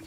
you